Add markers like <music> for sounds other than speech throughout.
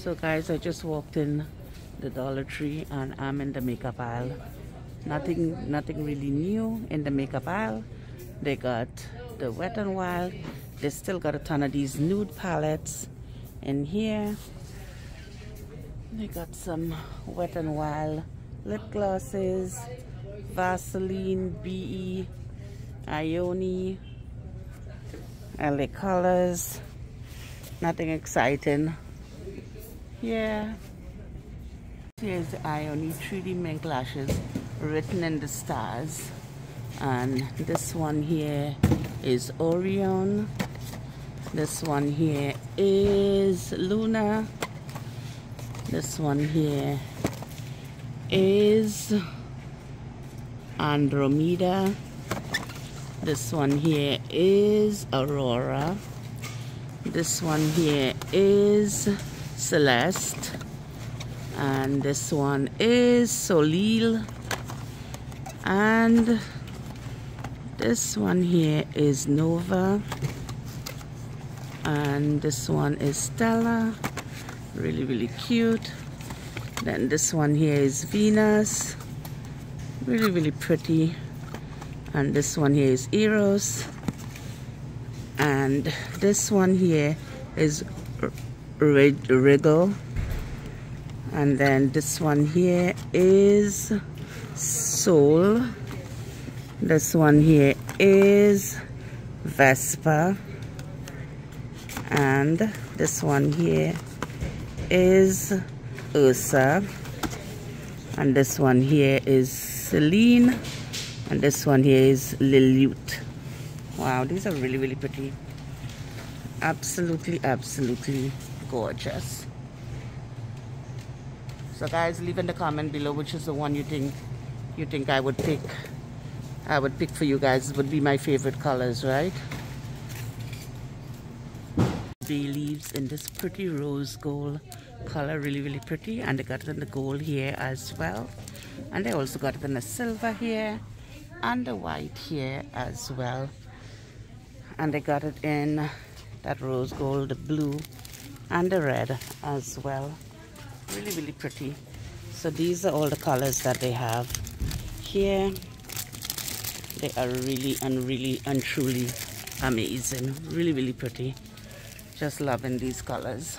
So guys, I just walked in the Dollar Tree and I'm in the makeup aisle. Nothing, nothing really new in the makeup aisle. They got the Wet n Wild. They still got a ton of these nude palettes in here. They got some Wet n Wild lip glosses, Vaseline, BE, Ioni, LA Colors. Nothing exciting. Yeah. Here's the Ioni 3D Mink Lashes written in the stars. And this one here is Orion. This one here is Luna. This one here is Andromeda. This one here is Aurora. This one here is Celeste. And this one is Soleil. And this one here is Nova. And this one is Stella. Really, really cute. Then this one here is Venus. Really, really pretty. And this one here is Eros. And this one here is Wriggle. And then this one here is Soul. This one here is Vespa. And this one here is Ursa. And this one here is Celine. And this one here is Lilute. Wow, these are really, really pretty. Absolutely, absolutely gorgeous. So guys, leave in the comment below which is the one you think you think I would pick. I would pick for you guys. It would be my favorite colors, right? Bay leaves in this pretty rose gold color, really, really pretty. And they got it in the gold here as well. And they also got it in the silver here and the white here as well. And they got it in that rose gold, the blue and the red as well. Really really pretty. So these are all the colors that they have here. They are really and really and truly amazing. Really really pretty. Just loving these colors.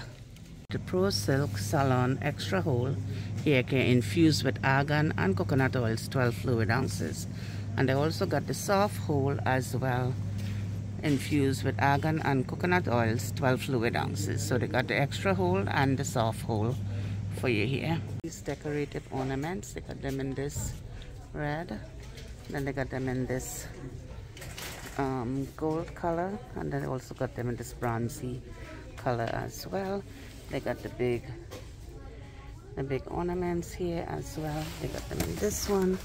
The pro silk salon extra hold hair care infused with argan and coconut oils 12 fluid ounces. And they also got the soft hold as well infused with argan and coconut oils 12 fluid ounces. So they got the extra hold and the soft hold for you here. These decorative ornaments they got them in this red then they got them in this um, gold color and then they also got them in this bronzy color as well. They got the big the big ornaments here as well. They got them in this one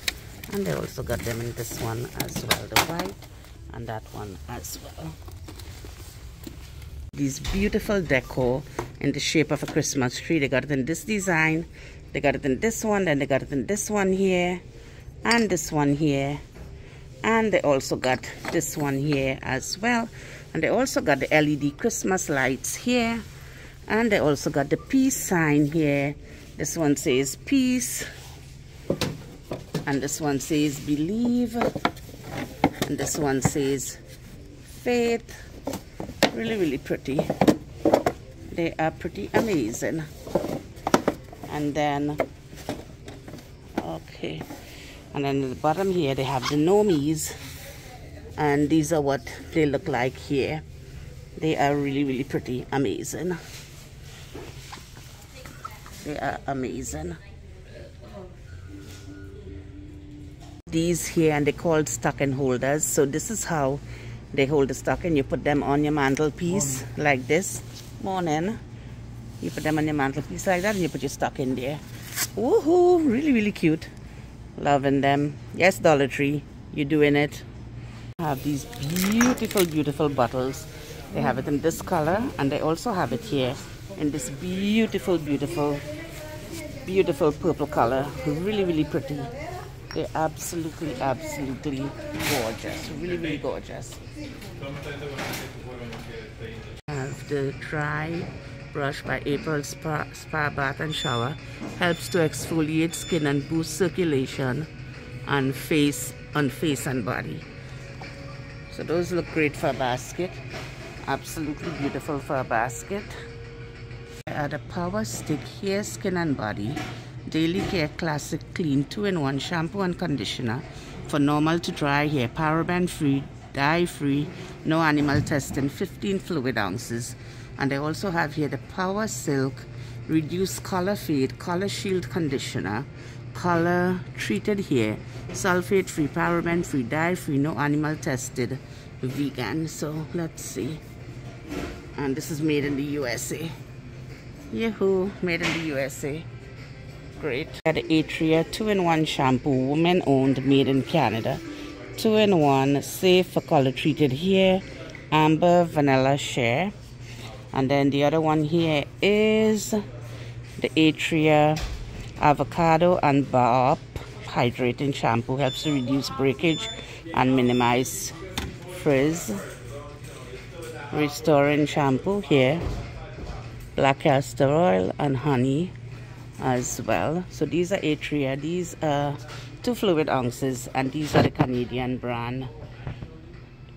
and they also got them in this one as well the white and that one as well. These beautiful decor in the shape of a Christmas tree. They got it in this design. They got it in this one. Then they got it in this one here. And this one here. And they also got this one here as well. And they also got the LED Christmas lights here. And they also got the peace sign here. This one says peace. And this one says believe and this one says faith. Really really pretty. They are pretty amazing. And then okay. And then at the bottom here they have the normies and these are what they look like here. They are really really pretty amazing. They are amazing these here and they're called stocking holders. So this is how they hold the stocking you put them on your mantelpiece morning. like this. Morning. You put them on your mantelpiece like that and you put your stocking there. Woohoo! Really really cute. Loving them. Yes dollar tree you're doing it. Have these beautiful beautiful bottles. They have it in this color and they also have it here in this beautiful beautiful beautiful purple color. Really really pretty they're absolutely, absolutely gorgeous. Really, really gorgeous. Have the dry brush by April Spa, Spa Bath and Shower helps to exfoliate skin and boost circulation on face on face and body. So those look great for a basket. Absolutely beautiful for a basket. I add a power stick here, skin and body. Daily Care Classic Clean 2-in-1 shampoo and conditioner for normal to dry hair, paraben free, dye free, no animal testing, 15 fluid ounces. And I also have here the Power Silk Reduce Color Fade Color Shield Conditioner, color treated hair, sulfate free, paraben free, dye free, no animal tested, vegan. So let's see. And this is made in the USA. Yahoo, made in the USA. Great. At Atria 2-in-1 shampoo, woman owned, made in Canada. Two in one safe for color treated hair amber vanilla share and then the other one here is the atria avocado and baobab hydrating shampoo. Helps to reduce breakage and minimize frizz. Restoring shampoo here. Black castor oil and honey as well so these are atria these are two fluid ounces and these are the Canadian brand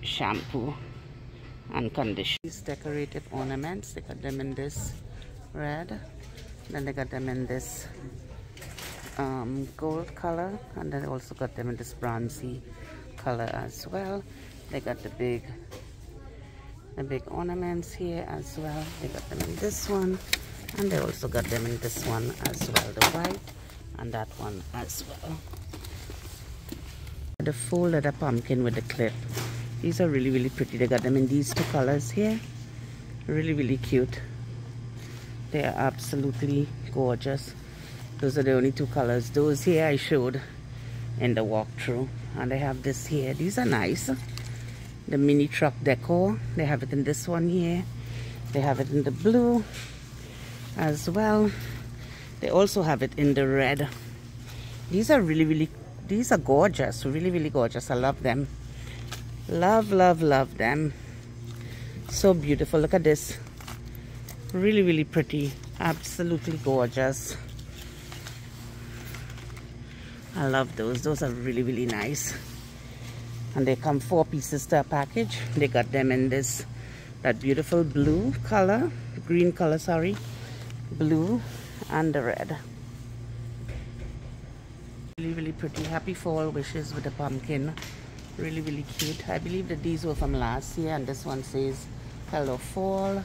shampoo and conditioner. These decorative ornaments, they got them in this red, then they got them in this um, gold color, and then they also got them in this bronzy color as well. They got the big, the big ornaments here as well. They got them in this one, and they also got them in this one as well, the white and that one as well. The full leather pumpkin with the clip. These are really really pretty. They got them in these two colors here. Really really cute. They are absolutely gorgeous. Those are the only two colors. Those here I showed in the walkthrough. And I have this here. These are nice. The mini truck decor. They have it in this one here. They have it in the blue as well. They also have it in the red. These are really really these are gorgeous really really gorgeous. I love them. Love love love them. So beautiful. Look at this. Really really pretty. Absolutely gorgeous. I love those. Those are really really nice. And they come four pieces to a package. They got them in this that beautiful blue color green color sorry blue and the red. Really really pretty. Happy fall wishes with the pumpkin. Really really cute. I believe that these were from last year and this one says hello fall.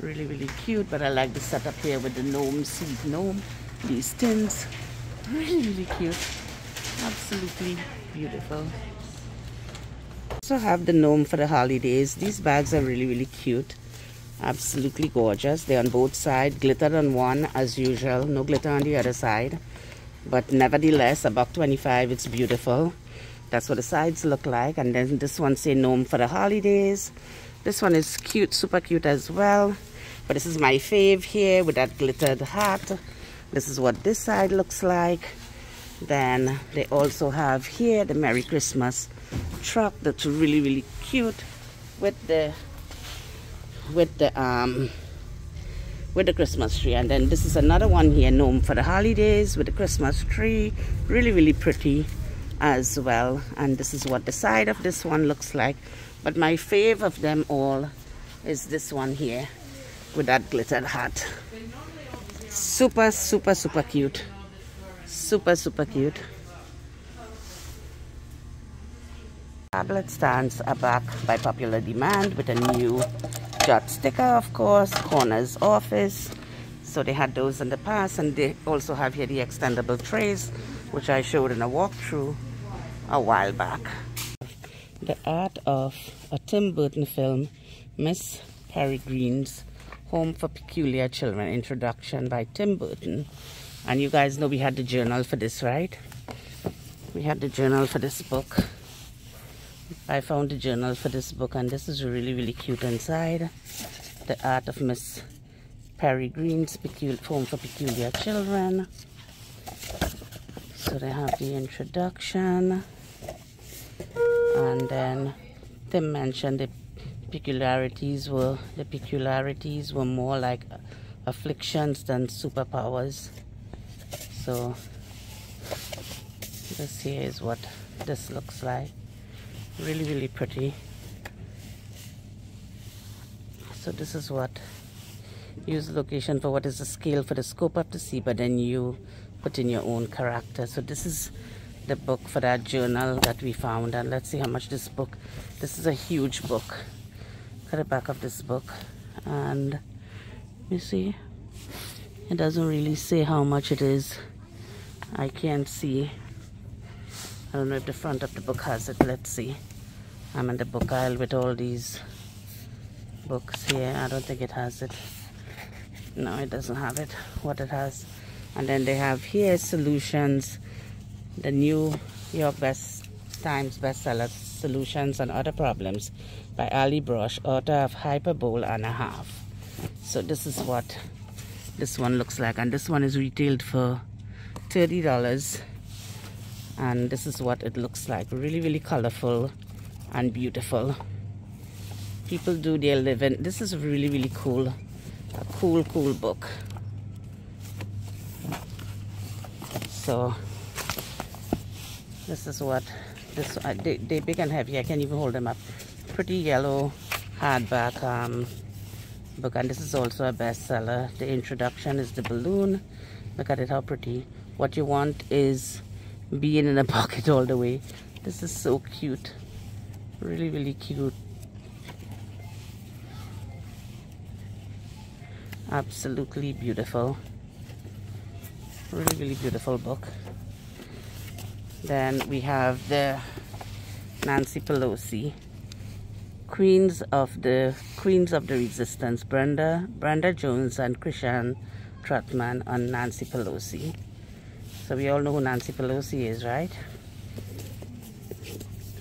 Really really cute but i like the setup here with the gnome seed gnome these tins. Really really cute. Absolutely beautiful. Also have the gnome for the holidays. These bags are really really cute absolutely gorgeous. They're on both sides. Glittered on one as usual. No glitter on the other side. But nevertheless a buck 25 it's beautiful. That's what the sides look like. And then this one say gnome for the holidays. This one is cute super cute as well. But this is my fave here with that glittered hat. This is what this side looks like. Then they also have here the merry christmas truck that's really really cute with the with the um with the Christmas tree. And then this is another one here, gnome for the holidays with the Christmas tree. Really, really pretty as well. And this is what the side of this one looks like. But my fave of them all is this one here with that glittered hat. Super, super, super cute. Super, super cute. Tablet stands are back by popular demand with a new jot sticker of course corners office. So they had those in the past and they also have here the extendable trays which I showed in a walkthrough a while back. The art of a Tim Burton film Miss Peregrine's Home for Peculiar Children introduction by Tim Burton. And you guys know we had the journal for this right? We had the journal for this book I found the journal for this book and this is really really cute inside. The art of Miss Peregrine's Home for Peculiar Children. So they have the introduction. And then they mentioned the peculiarities were the peculiarities were more like afflictions than superpowers. So this here is what this looks like really really pretty. So this is what use location for what is the scale for the scope of the sea but then you put in your own character. So this is the book for that journal that we found and let's see how much this book this is a huge book. At the back of this book and you see it doesn't really say how much it is. I can't see I don't know if the front of the book has it let's see. I'm in the book aisle with all these books here. I don't think it has it. No it doesn't have it. What it has. And then they have here solutions. The new York Best Times bestseller solutions and other problems by Allie Brosh author of Hyperbole and a half. So this is what this one looks like. And this one is retailed for $30 and this is what it looks like. Really really colorful and beautiful. People do their living. This is really really cool. A cool cool book. So this is what this uh, they, they big and heavy. I can't even hold them up. Pretty yellow hardback um, book. And this is also a bestseller. The introduction is the balloon. Look at it how pretty. What you want is being in a pocket all the way. This is so cute. Really really cute. Absolutely beautiful. Really really beautiful book. Then we have the Nancy Pelosi Queens of the Queens of the Resistance Brenda Brenda Jones and Krishan Trotman on Nancy Pelosi so we all know who Nancy Pelosi is, right?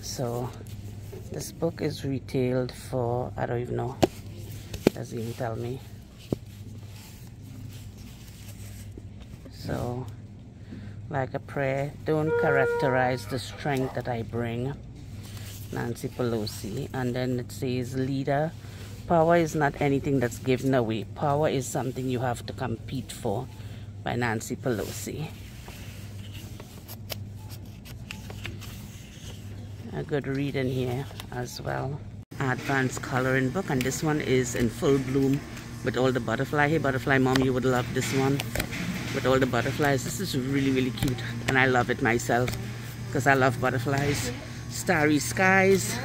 So this book is retailed for, I don't even know, doesn't even tell me. So, like a prayer, don't characterize the strength that I bring. Nancy Pelosi. And then it says, leader, power is not anything that's given away. Power is something you have to compete for by Nancy Pelosi. A good read in here as well. Advanced coloring book and this one is in full bloom with all the butterfly. Hey butterfly mom you would love this one with all the butterflies. This is really really cute and I love it myself because I love butterflies. Starry skies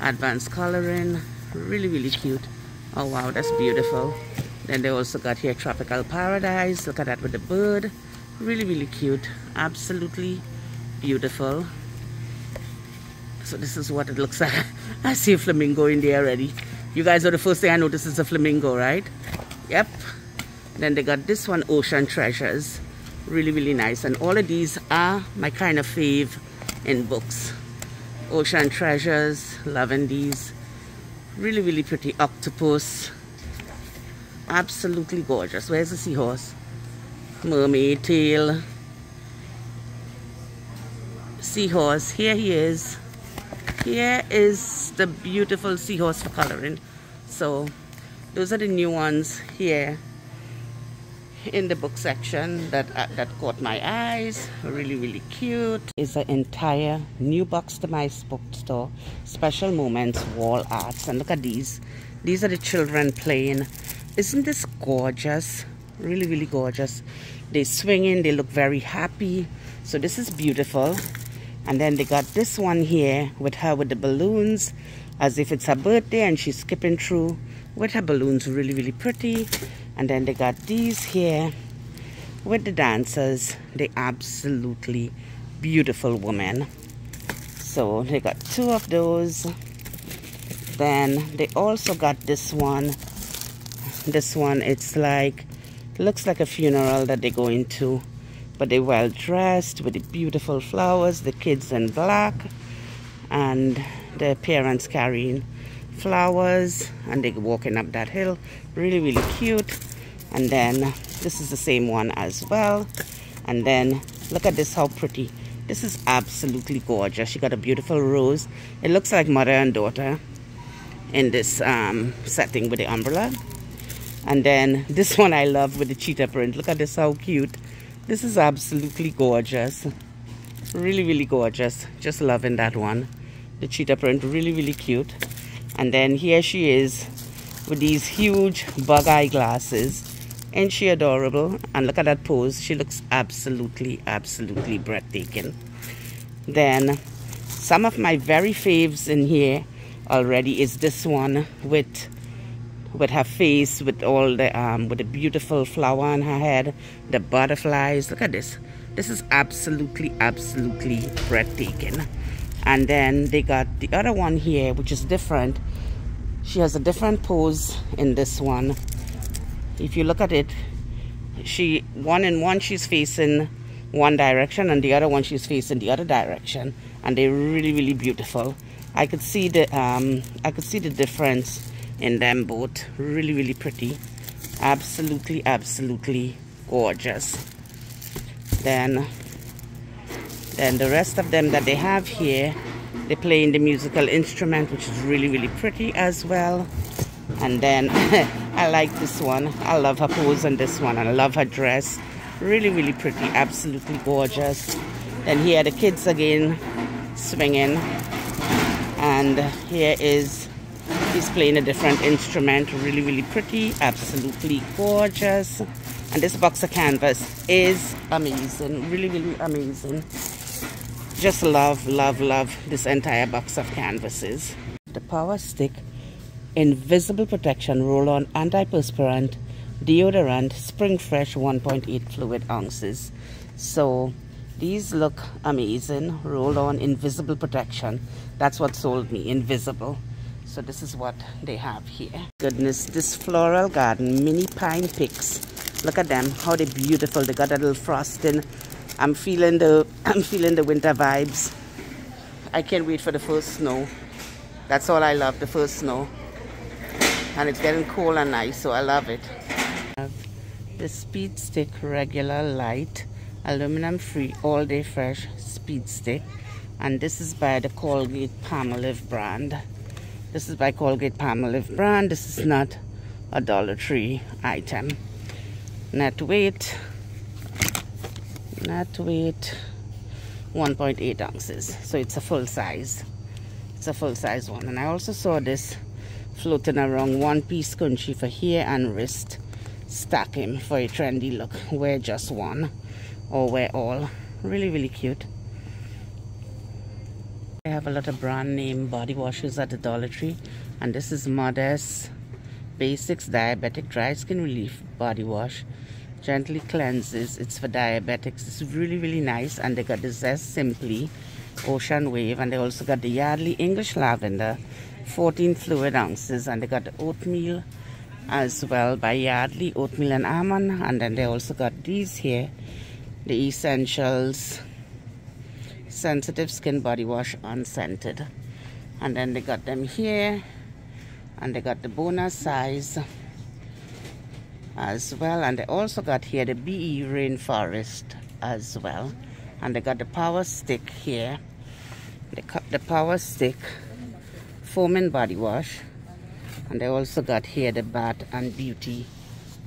advanced coloring really really cute. Oh wow that's beautiful. Then they also got here tropical paradise. Look at that with the bird. Really really cute. Absolutely beautiful so this is what it looks like. <laughs> I see a flamingo in there already. You guys are the first thing I noticed is a flamingo, right? Yep. Then they got this one, Ocean Treasures. Really, really nice. And all of these are my kind of fave in books. Ocean Treasures, loving these. Really, really pretty octopus. Absolutely gorgeous. Where's the seahorse? Mermaid tail. Seahorse, here he is here is the beautiful seahorse for coloring. So those are the new ones here in the book section that uh, that caught my eyes. Really really cute. Is an entire new box to my bookstore. Special moments wall arts and look at these. These are the children playing. Isn't this gorgeous? Really really gorgeous. They swinging they look very happy. So this is beautiful and then they got this one here with her with the balloons as if it's her birthday and she's skipping through with her balloons really really pretty. And then they got these here with the dancers. They absolutely beautiful women. So they got two of those. Then they also got this one. This one it's like looks like a funeral that they're going to but they're well dressed with the beautiful flowers the kids in black and the parents carrying flowers and they're walking up that hill. Really really cute. And then this is the same one as well. And then look at this how pretty. This is absolutely gorgeous. She got a beautiful rose. It looks like mother and daughter in this um, setting with the umbrella. And then <laughs> this one I love with the cheetah print. Look at this, how cute. This is absolutely gorgeous. Really, really gorgeous. Just loving that one. The cheetah print, really, really cute. And then here she is with these huge bug eye glasses. Ain't she adorable? And look at that pose. She looks absolutely, absolutely breathtaking. Then some of my very faves in here already is this one with with her face with all the um with the beautiful flower on her head the butterflies. Look at this. This is absolutely absolutely breathtaking. And then they got the other one here which is different. She has a different pose in this one. If you look at it she one in one she's facing one direction and the other one she's facing the other direction. And they're really really beautiful. I could see the um, I could see the difference in them both. Really really pretty. Absolutely absolutely gorgeous. Then then the rest of them that they have here they play in the musical instrument which is really really pretty as well. And then <laughs> I like this one. I love her pose on this one. And I love her dress. Really really pretty. Absolutely gorgeous. Then here are the kids again swinging. And here is he's playing a different instrument really really pretty absolutely gorgeous. And this box of canvas is amazing really really amazing. Just love love love this entire box of canvases. The power stick invisible protection roll-on antiperspirant deodorant spring fresh 1.8 fluid ounces. So these look amazing roll-on invisible protection. That's what sold me invisible so this is what they have here. Goodness this floral garden mini pine picks look at them how they're beautiful. They got a little frosting i'm feeling the <laughs> i'm feeling the winter vibes. I can't wait for the first snow. That's all i love the first snow. And it's getting cool and nice so i love it. The speed stick regular light aluminum free all day fresh speed stick. And this is by the colgate palmolive brand this is by colgate palmolive brand. This is not a dollar tree item. Net weight. Net weight 1.8 ounces. So it's a full size. It's a full size one. And i also saw this floating around one piece scrunchie for hair and wrist stacking for a trendy look. Wear just one or wear all. Really really cute have a lot of brand name body washes at the Dollar Tree and this is Modest Basics Diabetic Dry Skin Relief Body Wash. Gently cleanses. It's for diabetics. It's really really nice and they got the Zest Simply Ocean Wave and they also got the Yardley English Lavender 14 fluid ounces and they got the oatmeal as well by Yardley oatmeal and almond and then they also got these here the essentials sensitive skin body wash unscented. And then they got them here and they got the bonus size as well. And they also got here the BE rainforest as well. And they got the power stick here. They the, the power stick foaming body wash. And they also got here the bath and beauty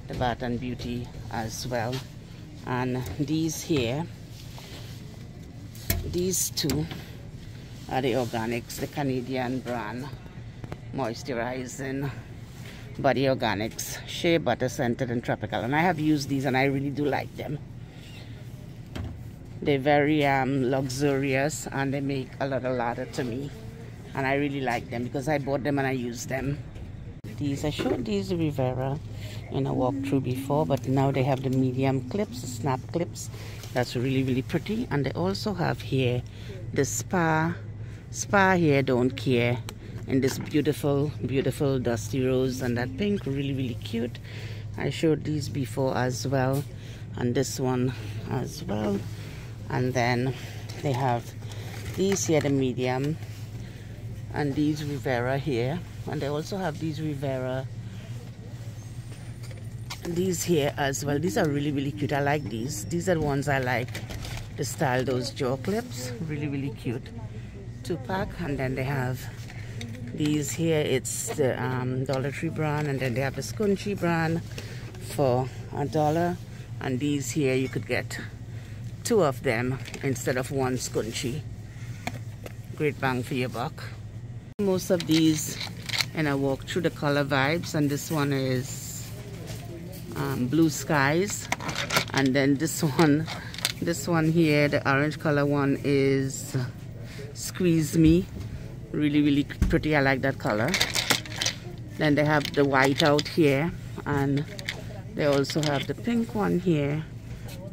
the bath and beauty as well. And these here these two are the organics the canadian brand moisturizing body organics shea butter scented and tropical. And i have used these and i really do like them. They're very um, luxurious and they make a lot of lather to me. And i really like them because i bought them and i use them. These i showed these rivera in a walkthrough before but now they have the medium clips the snap clips that's really really pretty. And they also have here the spa spa here don't care in this beautiful beautiful dusty rose and that pink really really cute. I showed these before as well and this one as well. And then they have these here the medium and these Rivera here. And they also have these Rivera these here as well. These are really really cute. I like these. These are the ones i like. The style those jaw clips really really cute. Two pack and then they have these here. It's the um, Dollar Tree brand and then they have the Scunci brand for a dollar. And these here you could get two of them instead of one Scunci great bang for your buck. Most of these and I walk through the color vibes and this one is um, blue skies. And then this <laughs> one this one here the orange color one is squeeze me. Really really pretty. I like that color. Then they have the white out here. And they also have the pink one here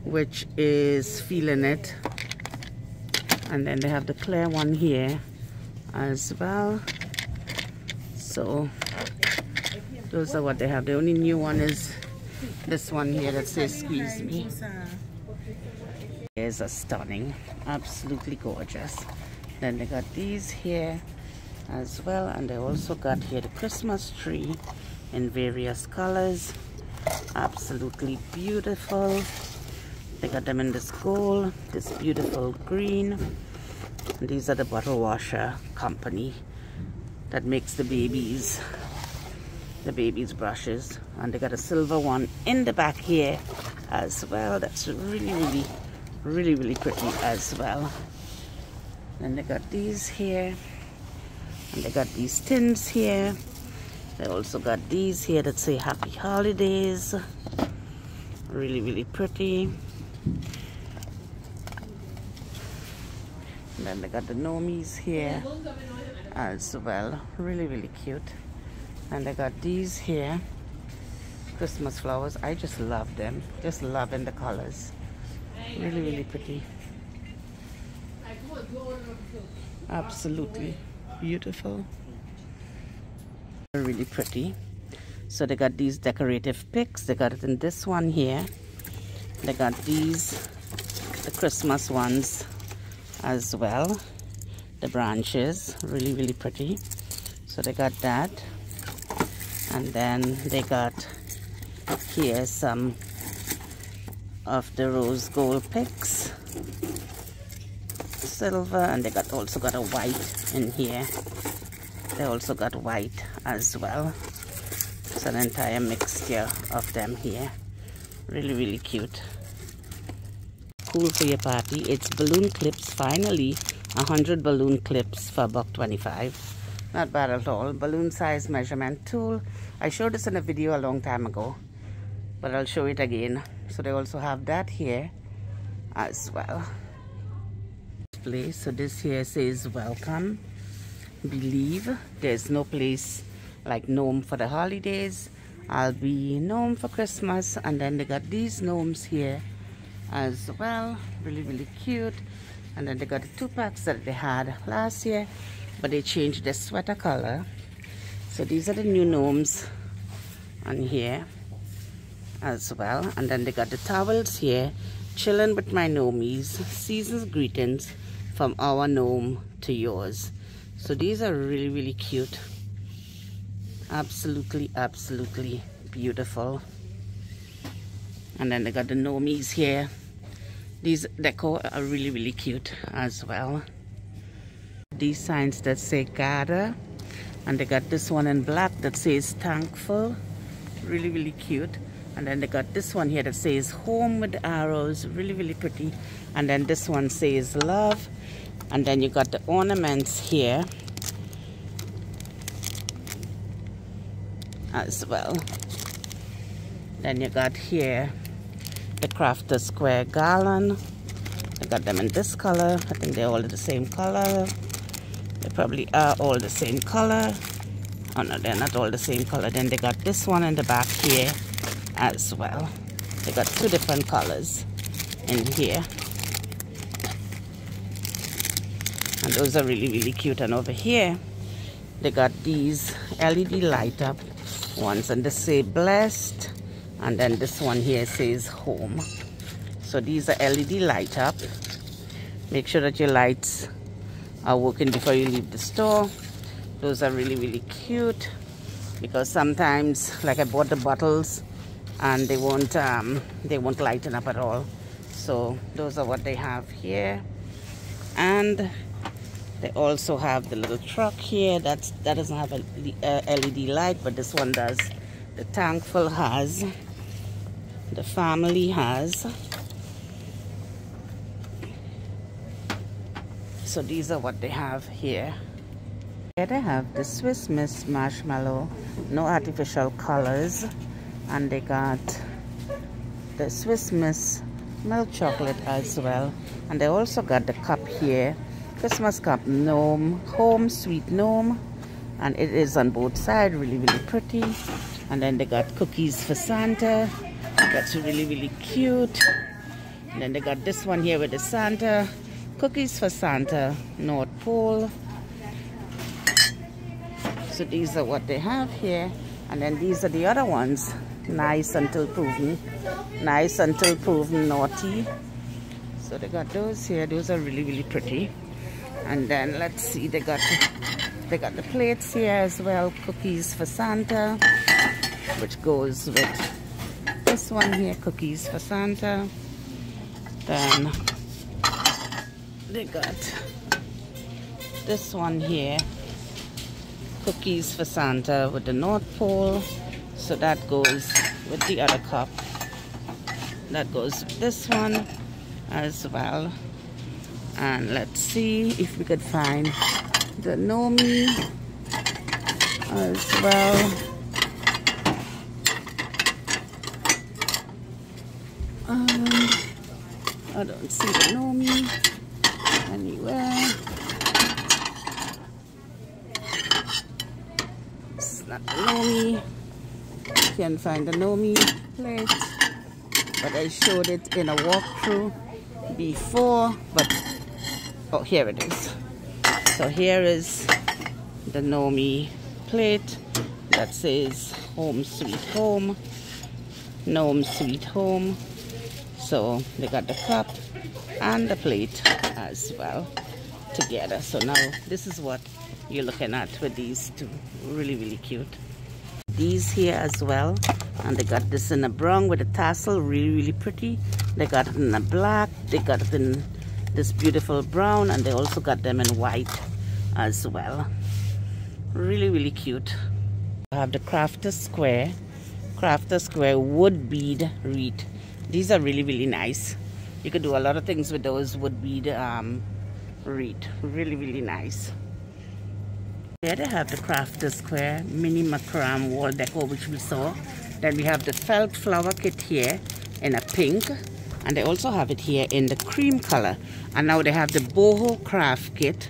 which is feeling it. And then they have the clear one here as well. So those are what they have. The only new one is this one here that says squeeze me. Is a stunning absolutely gorgeous. Then they got these here as well and they also got here the Christmas tree in various colors. Absolutely beautiful. They got them in this gold this beautiful green. And these are the bottle washer company that makes the babies the baby's brushes. And they got a silver one in the back here as well. That's really really really really pretty as well. And they got these here. And they got these tins here. They also got these here that say happy holidays. Really really pretty. And then they got the nomies here as well. Really really cute and they got these here Christmas flowers. I just love them. Just loving the colors. Really really pretty. Absolutely beautiful. Really pretty. So they got these decorative picks. They got it in this one here. They got these the Christmas ones as well. The branches. Really really pretty. So they got that and then they got here some of the rose gold picks silver and they got also got a white in here. They also got white as well. It's an entire mixture of them here. Really really cute. Cool for your party. It's balloon clips finally. 100 balloon clips for buck 25 not bad at all. Balloon size measurement tool. I showed this in a video a long time ago but i'll show it again. So they also have that here as well. Place so this here says welcome. Believe there's no place like Gnome for the holidays. I'll be Gnome for Christmas. And then they got these gnomes here as well. Really really cute. And then they got the two packs that they had last year but they changed the sweater color. So these are the new gnomes on here as well. And then they got the towels here. Chilling with my nomies season's greetings from our gnome to yours. So these are really really cute. Absolutely absolutely beautiful. And then they got the nomies here. These decor are really really cute as well these signs that say gather and they got this one in black that says thankful. Really really cute. And then they got this one here that says home with arrows. Really really pretty. And then this one says love. And then you got the ornaments here as well. Then you got here the crafter square garland. I got them in this color. I think they're all the same color they probably are all the same color. Oh no they're not all the same color. Then they got this one in the back here as well. They got two different colors in here. And those are really really cute. And over here they got these LED light up ones. And they say blessed. And then this one here says home. So these are LED light up. Make sure that your lights are working before you leave the store. Those are really really cute because sometimes like I bought the bottles and they won't um, they won't lighten up at all. So those are what they have here. And they also have the little truck here. That's that doesn't have a led light but this one does. The thankful has the family has so these are what they have here. Here they have the Swiss Miss Marshmallow. No artificial colors. And they got the Swiss Miss milk chocolate as well. And they also got the cup here. Christmas cup gnome home sweet gnome. And it is on both sides really really pretty. And then they got cookies for Santa. That's really really cute. And then they got this one here with the Santa cookies for Santa North Pole. So these are what they have here. And then these are the other ones. Nice until proven nice until proven naughty. So they got those here. Those are really really pretty. And then let's see they got they got the plates here as well. Cookies for Santa which goes with this one here cookies for Santa. Then they got this one here. Cookies for Santa with the North Pole. So that goes with the other cup. That goes with this one as well. And let's see if we could find the Nomi as well. Um, I don't see the Nomi anywhere it's not the Nomi. Can't find the Nomi. Plate but I showed it in a walkthrough before but oh here it is. So here is the Nomi plate that says home sweet home. Gnome sweet home so they got the cup and the plate as well together. So now this is what you're looking at with these two. Really really cute. These here as well. And they got this in a brown with a tassel. Really really pretty. They got it in a black. They got it in this beautiful brown. And they also got them in white as well. Really really cute. I have the crafter square. Crafter square wood bead wreath these are really really nice. You could do a lot of things with those wood bead um, wreath really really nice. Here they have the crafter square mini macrame wall decor which we saw. Then we have the felt flower kit here in a pink. And they also have it here in the cream color. And now they have the boho craft kit.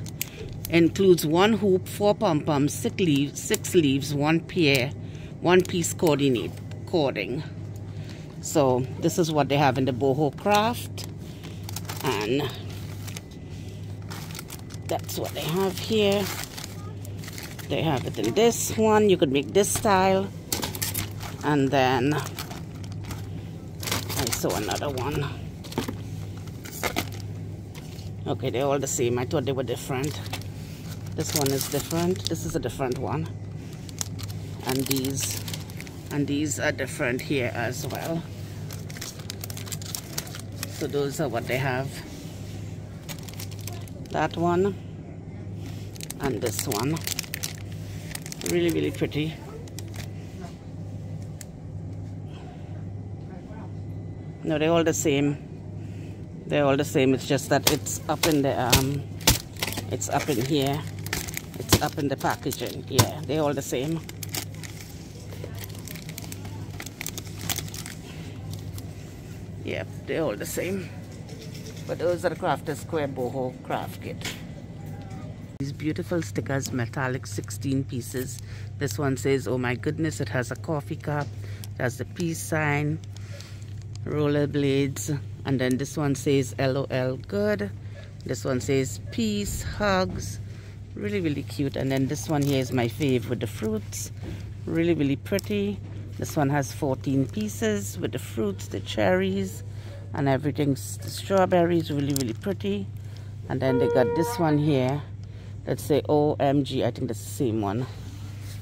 Includes one hoop four pom poms six leaves six leaves one pair one piece coordinate cording so this is what they have in the boho craft. And that's what they have here. They have it in this one. You could make this style. And then I saw another one. Okay they're all the same. I thought they were different. This one is different. This is a different one. And these and these are different here as well so those are what they have. That one and this one. Really really pretty. No they're all the same. They're all the same. It's just that it's up in the um it's up in here. It's up in the packaging. Yeah they're all the same yep they're all the same. But those are the crafter square boho craft kit. These beautiful stickers metallic 16 pieces. This one says oh my goodness it has a coffee cup it has the peace sign rollerblades and then this one says lol good. This one says peace hugs. Really really cute. And then this one here is my fave with the fruits. Really really pretty this one has 14 pieces with the fruits the cherries and everything. The strawberries really really pretty. And then they got this one here let's say omg i think that's the same one.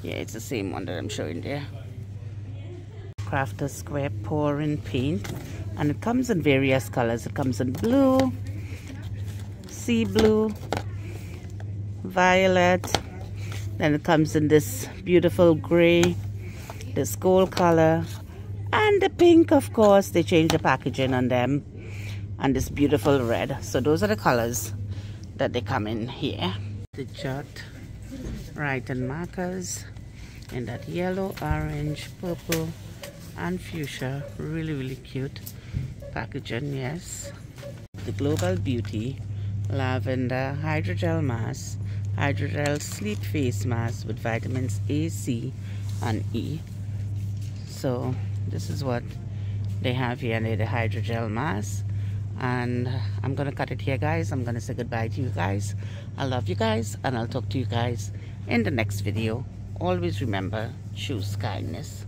Yeah it's the same one that i'm showing there. Crafter square pouring paint. And it comes in various colors. It comes in blue sea blue violet. Then it comes in this beautiful gray this school color and the pink of course. They change the packaging on them and this beautiful red. So those are the colors that they come in here. The jot writing markers in that yellow orange purple and fuchsia. Really really cute packaging yes. The global beauty lavender hydrogel mask. Hydrogel sleep face mask with vitamins a c and e so this is what they have here. And the hydrogel mask. And I'm gonna cut it here guys. I'm gonna say goodbye to you guys. I love you guys and I'll talk to you guys in the next video. Always remember choose kindness